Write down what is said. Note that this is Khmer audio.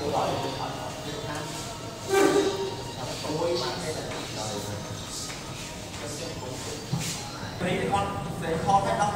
នេះគាត់សេខតតែ12